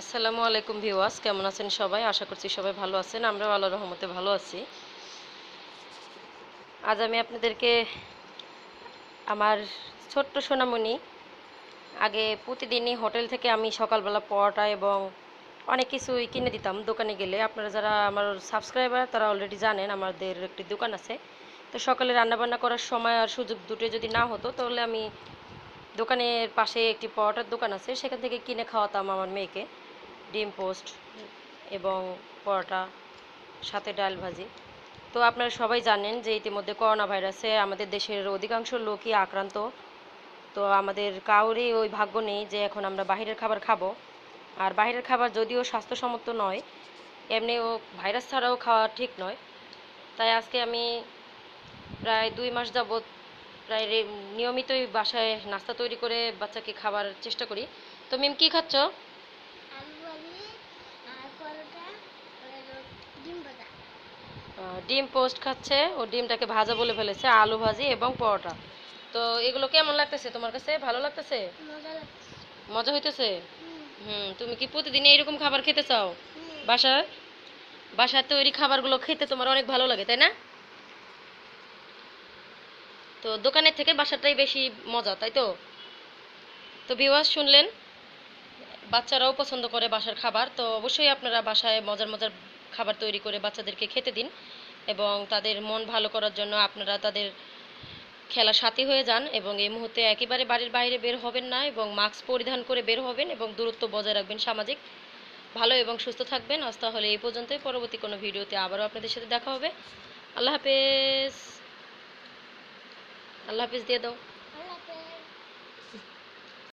আসসালামু আলাইকুম ভিওয়াস কেমন আছেন সবাই? আশা করছি সবাই ভালো আছেন। আমরাও আল্লাহ রহমতে ভালো আছি। আজ আমি আপনাদেরকে আমার ছোট্ট সোনামণি, আগে প্রতিদিনই হোটেল থেকে আমি সকালবেলা পরোটা এবং অনেক কিছুই কিনে দিতাম দোকানে গেলে। আপনারা যারা আমার সাবস্ক্রাইবার, তারা অলরেডি জানেন আমাদের একটি দোকান আছে। তো সকালে রান্নাবান্না করার সময় আর সুযোগ দুটো যদি না হতো, তাহলে আমি দোকানের পাশে একটি পরোটার দোকান আছে, সেখান থেকে কিনে খাওয়াতাম আমার মেয়েকে। ডিম পোস্ট এবং পরোটা, সাথে ডাল ভাজি। তো আপনারা সবাই জানেন যে ইতিমধ্যে করোনা ভাইরাসে আমাদের দেশের অধিকাংশ লোকই আক্রান্ত। তো আমাদের কাউরই ওই ভাগ্য নেই যে এখন আমরা বাইরের খাবার খাব। আর বাইরের খাবার যদিও স্বাস্থ্যসম্মত নয়, এমনিও ভাইরাস ছাড়াও খাওয়া ঠিক নয়। তাই আজকে আমি প্রায় দুই মাস যাবৎ প্রায় নিয়মিতই বাসায় নাস্তা তৈরি করে বাচ্চাকে খাবার চেষ্টা করি। তো মিম কি খাচ্ছ? ডিম পোস্ট খাচ্ছে ও ডিমটাকে ভাজা বলে ফেলেছে আলু ভাজি এবং পরোটা। তো এগুলো কেমন লাগতেছে? তোমার কাছে ভালো লাগতেছে? মজা হইতেছে? হুম, তুমি কি প্রতিদিন এইরকম খাবার খেতে চাও। বাসায়? বাসার তৈরি খাবারগুলো খেতে তোমার অনেক ভালো লাগে তাই না? তো দোকানের থেকে বাসাটাই বেশি মজা, তাই তো? তো ভিউয়ার্স শুনলেন, বাচ্চারাও পছন্দ করে বাসার খাবার, তো অবশ্যই আপনারা বাসায় মজার মজার খাবার তৈরি করে বাচ্চাদেরকে খেতে দিন এবং তাদের মন ভালো করার জন্য আপনারা তাদের খেলা সাথী হয়ে যান এবং এই মুহূর্তে একেবারে বাড়ির বাইরে বের হবেন না এবং মাস্ক পরিধান করে বের হবেন এবং দূরত্ব বজায় রাখবেন সামাজিক। ভালো এবং সুস্থ থাকবেন। আজ তাহলে এই পর্যন্তই। পরবর্তী কোনো ভিডিওতে আবারও আপনাদের সাথে দেখা হবে। আল্লাহ হাফেজ। আল্লাহ হাফিজ দিয়ে দাও।